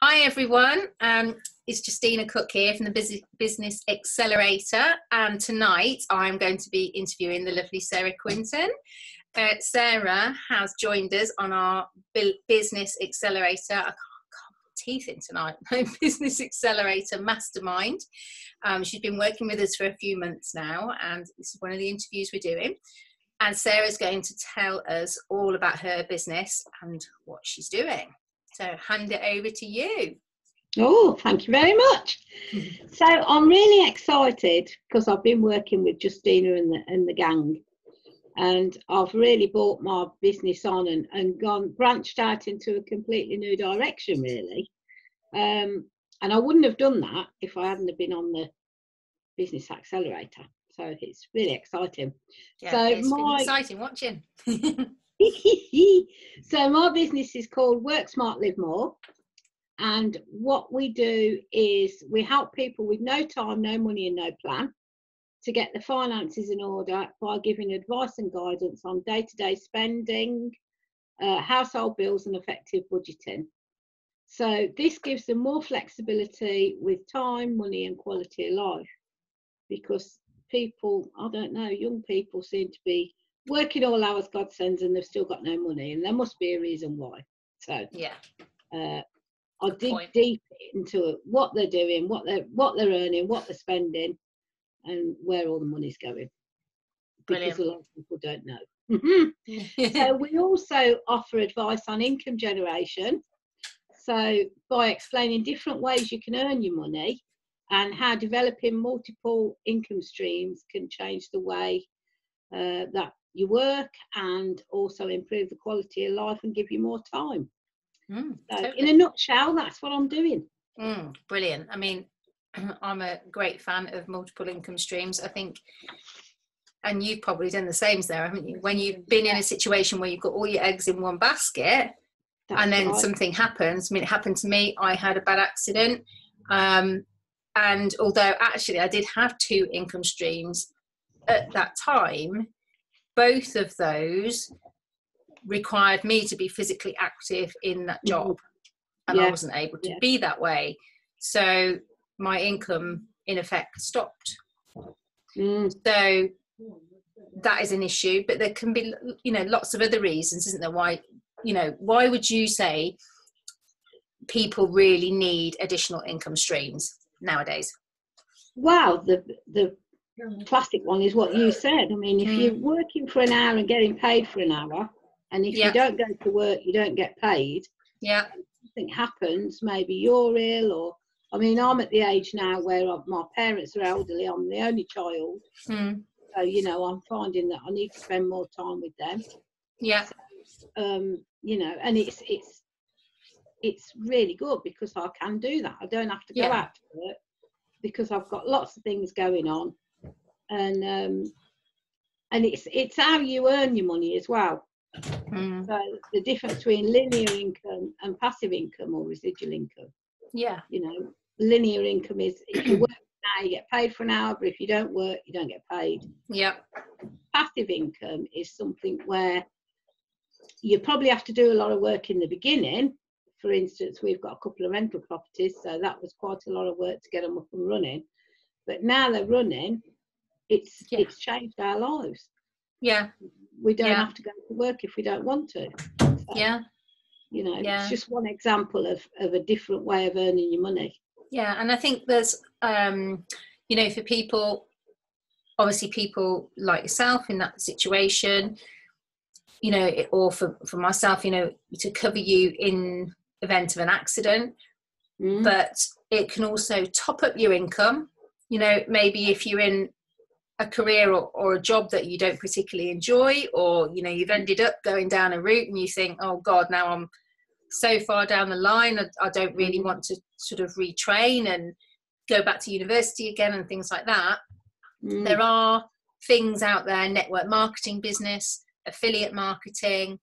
Hi everyone, um, it's Justina Cook here from the Business Accelerator, and tonight I'm going to be interviewing the lovely Sarah Quinton. Uh, Sarah has joined us on our Business Accelerator. I can't, put teeth in tonight. Business Accelerator Mastermind. Um, she's been working with us for a few months now, and this is one of the interviews we're doing. And Sarah's going to tell us all about her business and what she's doing. So hand it over to you. Oh, thank you very much. so I'm really excited because I've been working with Justina and the and the gang, and I've really brought my business on and, and gone branched out into a completely new direction, really. Um, and I wouldn't have done that if I hadn't have been on the business accelerator. So it's really exciting. Yeah, so it's my, exciting watching. so my business is called Work Smart Live More. And what we do is we help people with no time, no money, and no plan to get the finances in order by giving advice and guidance on day to day spending, uh, household bills, and effective budgeting. So, this gives them more flexibility with time, money, and quality of life because people, I don't know, young people seem to be working all hours God sends and they've still got no money, and there must be a reason why. So yeah, uh, I dig point. deep into what they're doing, what they're what they're earning, what they're spending, and where all the money's going. Because Brilliant. a lot of people don't know. so we also offer advice on income generation. So by explaining different ways you can earn your money and how developing multiple income streams can change the way uh, that your work and also improve the quality of life and give you more time. Mm, so, totally. in a nutshell, that's what I'm doing. Mm, brilliant. I mean, I'm a great fan of multiple income streams. I think, and you've probably done the same there, haven't you? When you've been in a situation where you've got all your eggs in one basket, that's and then right. something happens. I mean, it happened to me. I had a bad accident. Um, and although actually I did have two income streams at that time, both of those required me to be physically active in that mm-hmm. job and yeah. I wasn't able to yeah. be that way so my income in effect stopped mm. so that is an issue but there can be you know lots of other reasons isn't there why you know why would you say people really need additional income streams nowadays wow the the classic one is what you said. I mean, if mm. you're working for an hour and getting paid for an hour, and if you don't go to work, you don't get paid. Yeah. Something happens, maybe you're ill, or I mean, I'm at the age now where my parents are elderly. I'm the only child, mm. so you know, I'm finding that I need to spend more time with them. Yeah. So, um, you know, and it's it's it's really good because I can do that. I don't have to go yeah. out to work because I've got lots of things going on and um, and it's it's how you earn your money as well. Mm. So the difference between linear income and passive income or residual income. Yeah. You know, linear income is if you work now you get paid for an hour, but if you don't work you don't get paid. Yeah. Passive income is something where you probably have to do a lot of work in the beginning. For instance, we've got a couple of rental properties, so that was quite a lot of work to get them up and running. But now they're running, it's yeah. it's changed our lives. Yeah. We don't yeah. have to go to work if we don't want to. So, yeah. You know, yeah. it's just one example of, of a different way of earning your money. Yeah, and I think there's um, you know, for people obviously people like yourself in that situation, you know, or for, for myself, you know, to cover you in event of an accident. Mm. But it can also top up your income. You know, maybe if you're in a career or, or, a job that you don't particularly enjoy or you know you've ended up going down a route and you think oh god now i'm so far down the line i, I don't really want to sort of retrain and go back to university again and things like that. Mm. there are things out there network marketing business affiliate marketing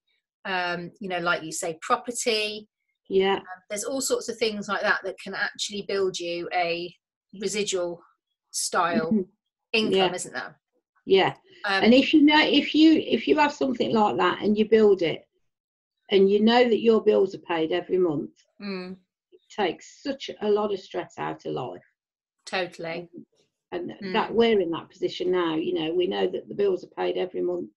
um, you know like you say property. Yeah. Um, there's all sorts of things like that that can actually build you a residual style income, yeah. isn't there? Yeah. Um, and if you know if you if you have something like that and you build it and you know that your bills are paid every month, mm. it takes such a lot of stress out of life. Totally. And, and mm. that we're in that position now. You know, we know that the bills are paid every month.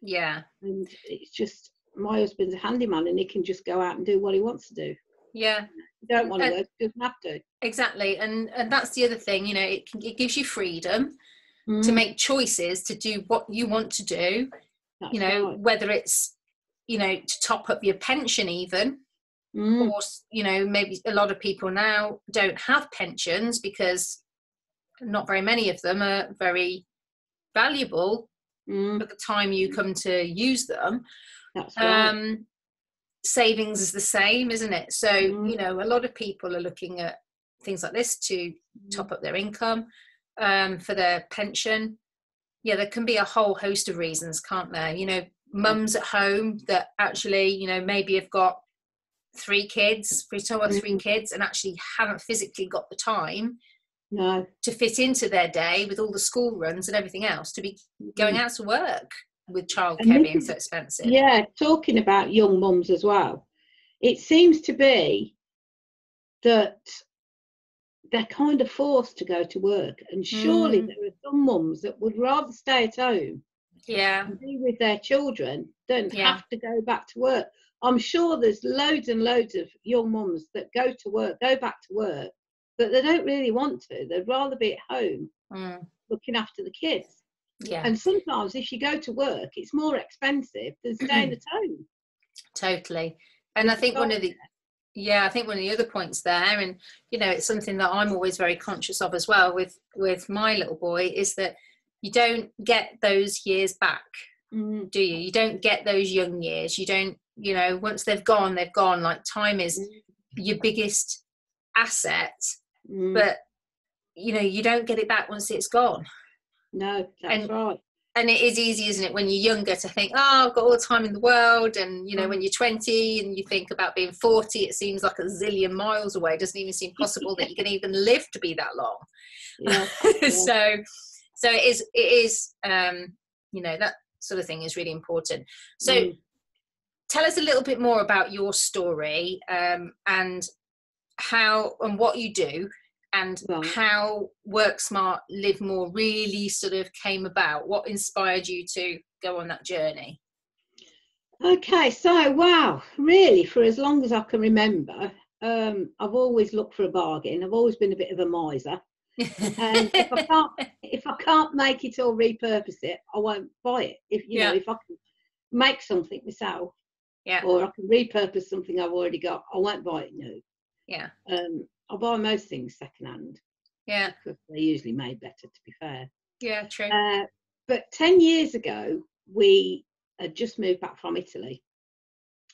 Yeah. And it's just my husband's a handyman and he can just go out and do what he wants to do. Yeah. don't want to work, doesn't have to. Exactly. And and that's the other thing, you know, it it gives you freedom mm. to make choices to do what you want to do. That's you know, right. whether it's you know, to top up your pension even. Mm. Or you know, maybe a lot of people now don't have pensions because not very many of them are very valuable mm. at the time you come to use them. That's right. Um, savings is the same, isn't it? So, mm. you know, a lot of people are looking at things like this to mm. top up their income um, for their pension. Yeah, there can be a whole host of reasons, can't there? You know, mums at home that actually, you know, maybe have got three kids, three or three mm. kids, and actually haven't physically got the time no. to fit into their day with all the school runs and everything else to be going mm. out to work with childcare being so expensive. Yeah, talking about young mums as well, it seems to be that they're kind of forced to go to work, and surely mm. there are some mums that would rather stay at home, yeah, be with their children than yeah. have to go back to work. I'm sure there's loads and loads of young mums that go to work, go back to work, but they don't really want to. They'd rather be at home mm. looking after the kids. Yeah. And sometimes if you go to work, it's more expensive than staying at home. Totally. And I think one of the yeah, I think one of the other points there, and you know, it's something that I'm always very conscious of as well with with my little boy, is that you don't get those years back, mm. do you? You don't get those young years. You don't, you know, once they've gone, they've gone. Like time is mm. your biggest asset, mm. but you know, you don't get it back once it's gone. No, that's and, right. And it is easy, isn't it, when you're younger to think, oh, I've got all the time in the world. And, you know, when you're 20 and you think about being 40, it seems like a zillion miles away. It doesn't even seem possible that you can even live to be that long. Yeah. so, so it is, it is, um, you know, that sort of thing is really important. So, mm. tell us a little bit more about your story um, and how and what you do and right. how work smart live more really sort of came about. What inspired you to go on that journey? Okay so wow really for as long as i can remember um, i've always looked for a bargain. I've always been a bit of a miser. And if i can't if i can't make it or repurpose it i won't buy it. If you yeah. know if i can make something myself yeah. or i can repurpose something i've already got i won't buy it new. Yeah. Um I buy most things secondhand. Yeah. Because they're usually made better, to be fair. Yeah, true. Uh, but 10 years ago, we had just moved back from Italy.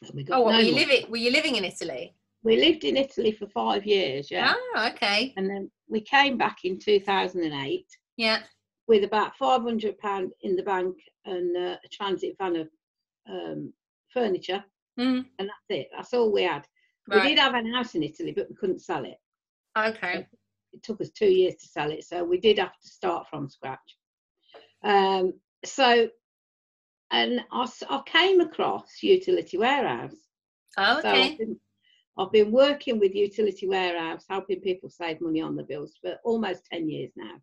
And we got oh, no were, you living, were you living in Italy? We lived in Italy for five years, yeah. Oh, okay. And then we came back in 2008. Yeah. With about £500 in the bank and uh, a transit van of um, furniture. Mm. And that's it. That's all we had. Right. We did have a house in Italy, but we couldn't sell it. Okay. It took us two years to sell it, so we did have to start from scratch. Um, so, and I, I came across Utility Warehouse. Oh, okay. So I've, been, I've been working with Utility Warehouse, helping people save money on the bills for almost 10 years now.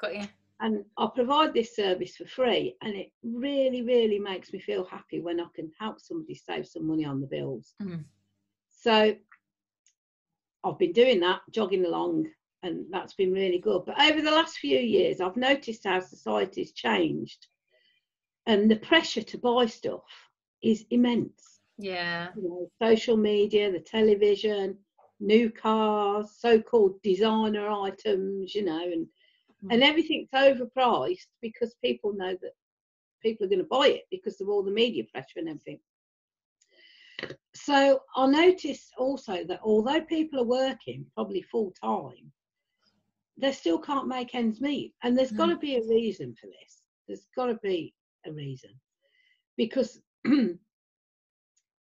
Got you. And I provide this service for free, and it really, really makes me feel happy when I can help somebody save some money on the bills. Mm. So I've been doing that, jogging along, and that's been really good. But over the last few years, I've noticed how society's changed, and the pressure to buy stuff is immense. Yeah. You know, social media, the television, new cars, so-called designer items, you know, and mm. and everything's overpriced because people know that people are going to buy it because of all the media pressure and everything. So I noticed also that although people are working probably full time, they still can't make ends meet. And there's mm. got to be a reason for this. There's got to be a reason. Because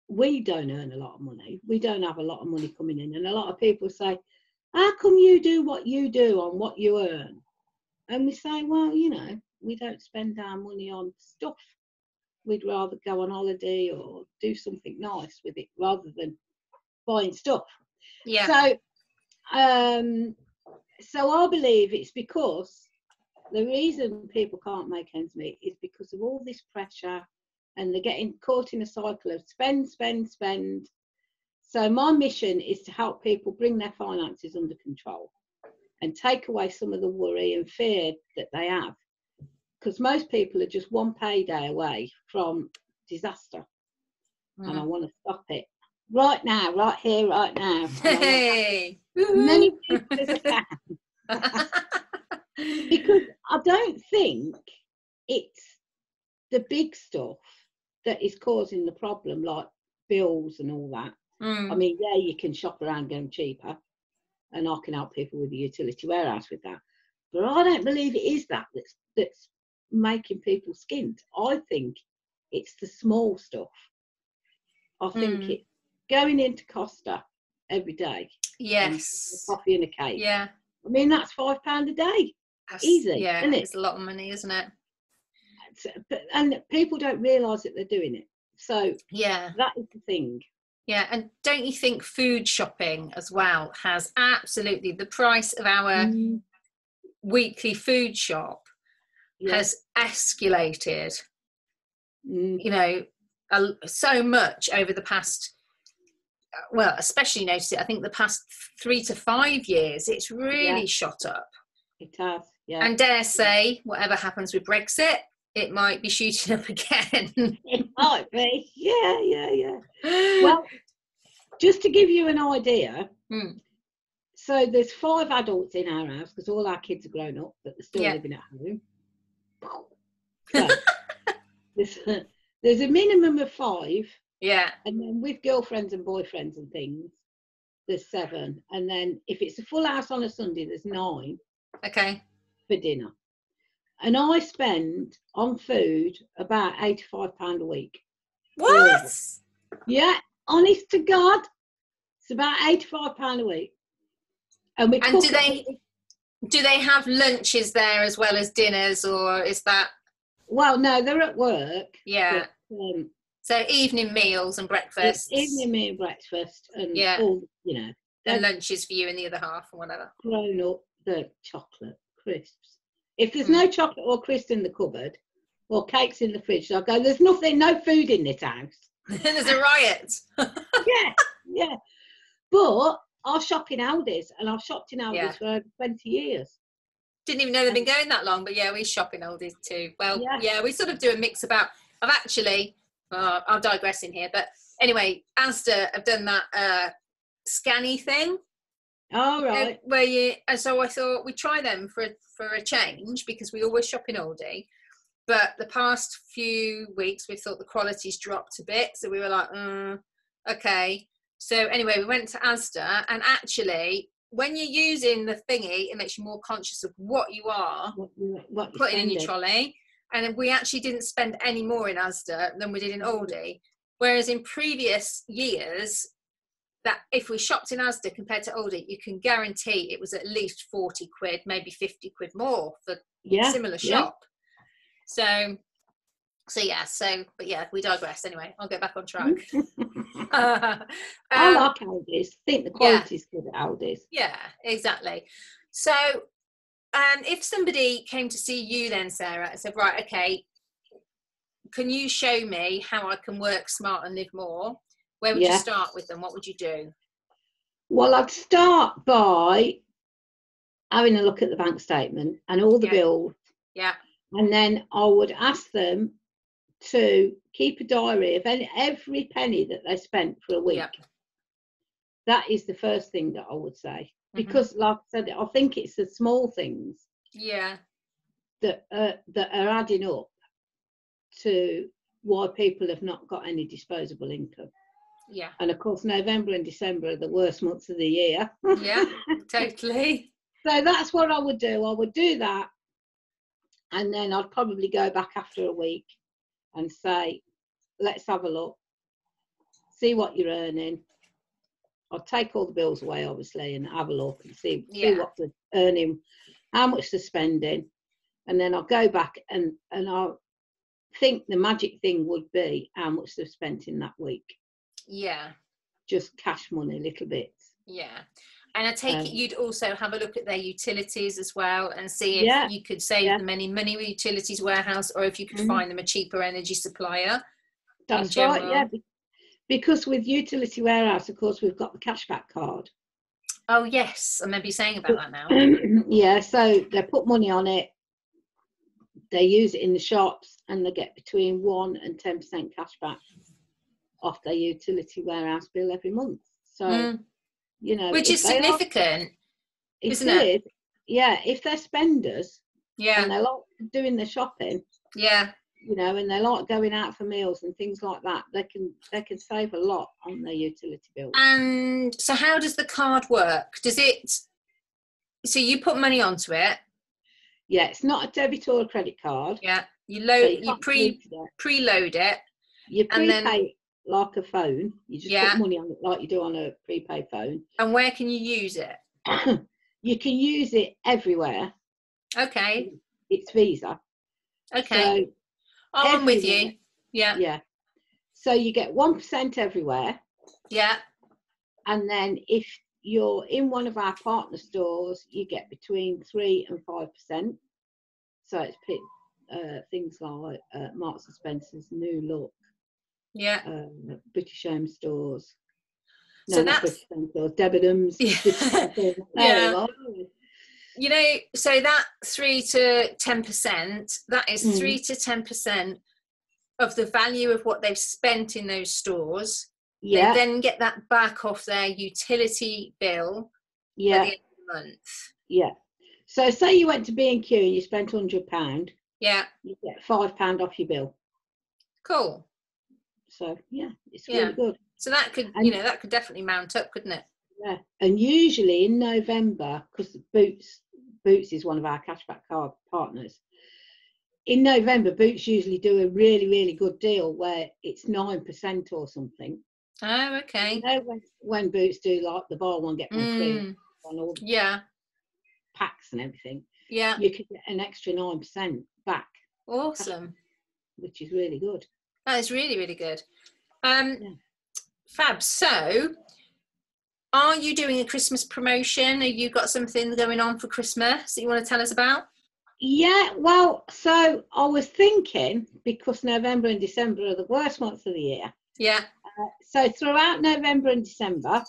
we don't earn a lot of money. We don't have a lot of money coming in. And a lot of people say, How come you do what you do on what you earn? And we say, Well, you know, we don't spend our money on stuff we'd rather go on holiday or do something nice with it rather than buying stuff. Yeah. So, um, so I believe it's because the reason people can't make ends meet is because of all this pressure and they're getting caught in a cycle of spend, spend, spend. So my mission is to help people bring their finances under control and take away some of the worry and fear that they have. Because most people are just one payday away from disaster. Mm. And I want to stop it right now, right here, right now. Hey, many people as I can. because I don't think it's the big stuff that is causing the problem, like bills and all that. Mm. I mean, yeah, you can shop around get them cheaper, and I can help people with the utility warehouse with that. But I don't believe it is that that's that's making people skint. I think it's the small stuff. I think Mm. it going into Costa every day, yes. coffee and a cake. Yeah. I mean that's five pound a day. That's- Easy, Yeah, isn't it? it's a lot of money, isn't it? And people don't realise that they're doing it. So Yeah. that is the thing. Yeah, and don't you think food shopping as well has absolutely the price of our Mm, weekly food shop yeah. has escalated, Mm, you know, a, so much over the past, uh, well, especially notice it, I think the past three to five years, it's really Yeah. shot up. it has. Yeah. And dare say, whatever happens with Brexit, it might be shooting up again. it might be. Yeah, yeah, yeah. Well, just to give you an idea, Hmm. so there's five adults in our house because all our kids are grown up, but they're still Yeah. living at home. There's, there's a minimum of five, yeah, and then with girlfriends and boyfriends and things, there's seven. And then if it's a full house on a Sunday, there's nine okay. for dinner. And I spend on food about £85 a week. What? Yeah, honest to God, it's about eighty-five pound a week. And we And do they- Do they have lunches there as well as dinners, or is that, Well, no, they're at work. yeah? But, um, So evening meals and breakfast. evening meal, breakfast, and Yeah. all you know, and lunches for you and the other half or whatever. grown up. The chocolate crisps. If there's Hmm. no chocolate or crisps in the cupboard or cakes in the fridge, I'll go. There's nothing, no food in this house. There's a riot. yeah, yeah. But I'll shop in Aldi's, and I've shopped in Aldi's Yeah. for over twenty years. Didn't even know they've been going that long, but yeah, we shop in Aldi's too. Well, Yeah. yeah, we sort of do a mix about. I've actually, uh, I'll digress in here, but anyway, Asda have done that uh, scanny thing All uh, where you. And so I thought we'd try them for a- for a change because we always shop in Aldi. But the past few weeks, we thought the quality's dropped a bit, so we were like, mm, okay. So anyway, we went to Asda, and actually, when you're using the thingy, it makes you more conscious of what you are What, what putting in your trolley. And we actually didn't spend any more in Asda than we did in Aldi. Whereas in previous years, that if we shopped in Asda compared to Aldi, you can guarantee it was at least 40 quid, maybe 50 quid more for Yeah. similar yeah. shop. So, so yeah, so, but yeah, we digress anyway. I'll get back on track. I Um, like Aldi's. I think the quality's good at Aldi's. Yeah, exactly. So, um, if somebody came to see you then, Sarah, and said, right, okay, can you show me how I can work smart and live more? Where would Yeah. you start with them? What would you do? Well, I'd start by having a look at the bank statement and all the Yeah. bills, Yeah, and then I would ask them to keep a diary of any, every penny that they spent for a week. Yeah. That is the first thing that I would say. Mhm. Because, like I said, I think it's the small things yeah, that uh, that are adding up to why people have not got any disposable income. yeah, And of course, November and December are the worst months of the year. yeah, totally. So that's what I would do. I would do that. And then I'd probably go back after a week and say, let's have a look, see what you're earning. I'll take all the bills away, obviously, and have a look and see, see what they're earning, how much they're spending. And then I'll go back and, and I'll think the magic thing would be how much they've spent in that week. Yeah, Just cash money, little bits. Yeah. And I take um, it you'd also have a look at their utilities as well and see if yeah, you could save yeah. them any money with utilities warehouse or if you could mm-hmm. find them a cheaper energy supplier. That's right, yeah. Because with utility warehouse, of course, we've got the cashback card. Oh yes, I remember you saying about that now. yeah, so they put money on it. They use it in the shops, and they get between one and ten percent cashback off their utility warehouse bill every month. So, mm. You know, which is significant, are, isn't it? Yeah, if they're spenders, yeah, and they like doing the shopping, yeah, you know, and they're like going out for meals and things like that, they can they can save a lot on their utility bill. And so, how does the card work? Does it? So you put money onto it. Yeah, it's not a debit or a credit card. Yeah, you load, so you, you pre preload it. You prepay and then, like a phone. You just yeah. put money on it like you do on a prepaid phone. And where can you use it? you can use it everywhere. Okay. It's Visa. Okay. So Oh, I'm with you. Yeah. Yeah. So you get 1% everywhere. Yeah. And then if you're in one of our partner stores, you get between 3 and 5%. So it's uh, things like uh, Marks and Spencer's, New Look. Yeah. Uh, British Home stores. No, so that's British Home stores, Debenhams. Yeah. yeah you know, so that three to ten percent, that is mm. three to ten percent of the value of what they've spent in those stores. Yeah. They then get that back off their utility bill yeah. at the end of the month. Yeah. So say you went to B and Q and you spent hundred pound. Yeah. You get five pound off your bill. Cool. So yeah, it's yeah. really good. So that could, and, you know, that could definitely mount up, couldn't it? Yeah, and usually in November, because Boots Boots is one of our cashback card partners. In November, Boots usually do a really really good deal where it's nine percent or something. Oh, okay. You know when, when Boots do like the buy one get one mm. free on all yeah packs and everything. Yeah, you could get an extra nine percent back. Awesome. Which is really good. That is really really good. Um, yeah. Fab. So are you doing a Christmas promotion? Have you got something going on for Christmas that you want to tell us about? Yeah, well, so I was thinking because November and December are the worst months of the year. Yeah. Uh, so throughout November and December,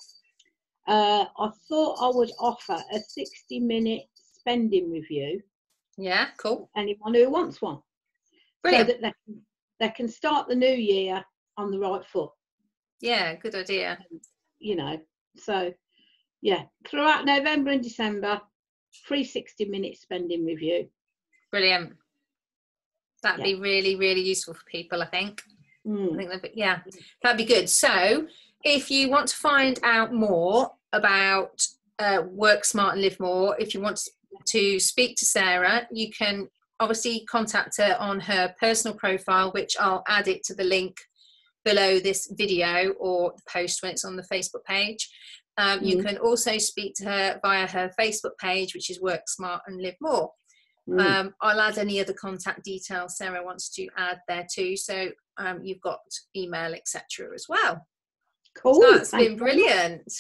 uh, I thought I would offer a 60 minute spending review. Yeah, cool. Anyone who wants one. Brilliant. So that they can, they can start the new year on the right foot. Yeah, good idea. You know, so, yeah, throughout November and December, free 60 minute spending review. Brilliant. That'd yeah. be really, really useful for people, I think. Mm. I think that, yeah, that'd be good. So, if you want to find out more about uh, Work Smart and Live More, if you want to speak to Sarah, you can obviously contact her on her personal profile, which I'll add it to the link below this video or the post when it's on the Facebook page. Um, mm. You can also speak to her via her Facebook page, which is Work Smart and Live More. Mm. Um, I'll add any other contact details Sarah wants to add there too. So um, you've got email, etc. as well. Cool. So that's Thank been brilliant.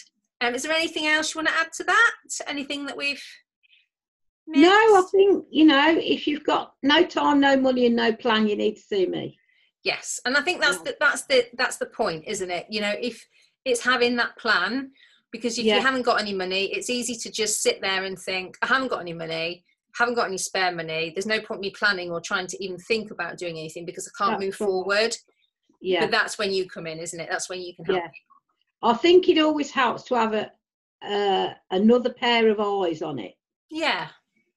Um, is there anything else you want to add to that? Anything that we've missed? No, I think you know if you've got no time, no money, and no plan, you need to see me. Yes and i think that's the that's the that's the point isn't it? You know if it's having that plan because if yeah. you haven't got any money it's easy to just sit there and think i haven't got any money haven't got any spare money there's no point me planning or trying to even think about doing anything because i can't that's move cool. forward. Yeah. But that's when you come in isn't it? That's when you can help yeah. i think it always helps to have a uh, another pair of eyes on it. Yeah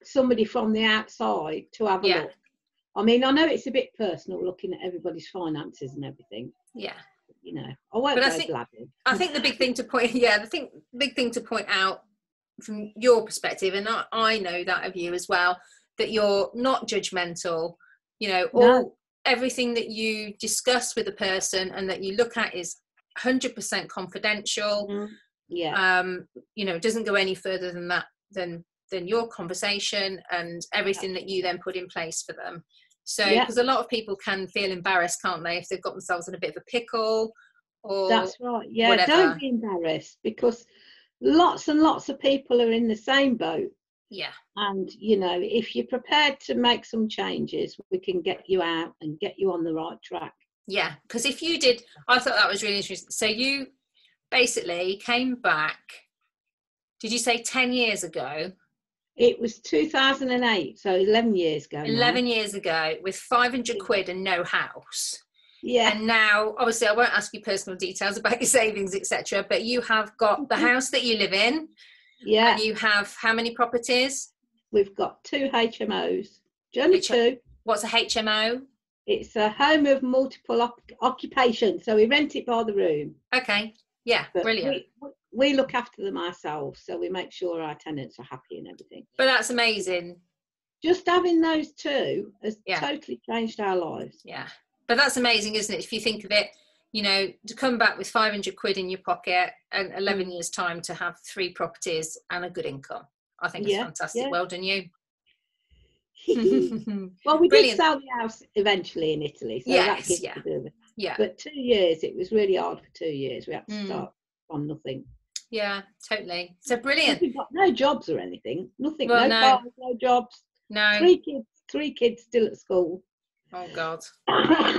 somebody from the outside to have a yeah. look I mean, I know it's a bit personal looking at everybody's finances and everything. Yeah. You know, I won't but I think, blabbing. I think the big thing to point, yeah, the thing, big thing to point out from your perspective, and I, I know that of you as well, that you're not judgmental. You know, all no. everything that you discuss with a person and that you look at is 100% confidential. Mm. Yeah. Um, you know, it doesn't go any further than that than than your conversation and everything that you then put in place for them. So, because yeah. a lot of people can feel embarrassed, can't they, if they've got themselves in a bit of a pickle or that's right. Yeah, whatever. don't be embarrassed because lots and lots of people are in the same boat. Yeah. And, you know, if you're prepared to make some changes, we can get you out and get you on the right track. Yeah. Because if you did, I thought that was really interesting. So you basically came back, did you say 10 years ago? It was 2008, so 11 years ago. 11 now. years ago with 500 quid and no house. Yeah. And now, obviously, I won't ask you personal details about your savings, etc. But you have got the mm-hmm. house that you live in. Yeah. And you have how many properties? We've got two HMOs. Only H- two. What's a HMO? It's a home of multiple op- occupation, so we rent it by the room. Okay. Yeah, but brilliant. We, we look after them ourselves, so we make sure our tenants are happy and everything. But that's amazing. Just having those two has yeah. totally changed our lives. Yeah, but that's amazing, isn't it? If you think of it, you know, to come back with 500 quid in your pocket and 11 mm. years' time to have three properties and a good income. I think it's fantastic. Yeah. Well done, you. well, we Brilliant. did sell the house eventually in Italy. So yes, yeah. Yeah. But two years, it was really hard for two years. We had to mm. start from nothing. Yeah, totally. So brilliant. No jobs or anything. Nothing. Well, no, no. Cars, no jobs. No. Three kids. Three kids still at school. Oh God.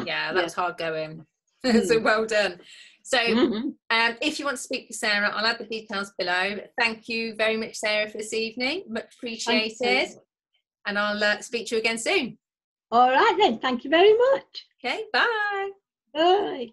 yeah, that's yeah. hard going. so mm. well done. So, mm-hmm. um, if you want to speak to Sarah, I'll add the details below. Thank you very much, Sarah, for this evening. Much appreciated. And I'll uh, speak to you again soon. All right, then. Thank you very much. Okay, bye. Bye.